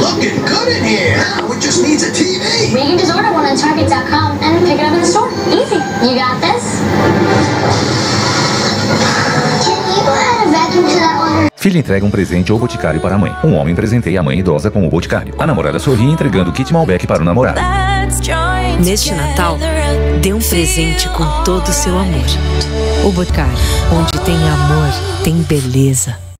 Looking good in here. Now it just needs a TV. We can just order one on Target.com and pick it up in the store. Easy. You got this? A? Filha entrega um presente ao boticário para a mãe. Um homem presenteia a mãe idosa com o boticário. A namorada sorri entregando o kit Malbec para o namorado. Neste Natal, dê um presente com todo o seu amor. O Boticário, onde tem amor, tem beleza.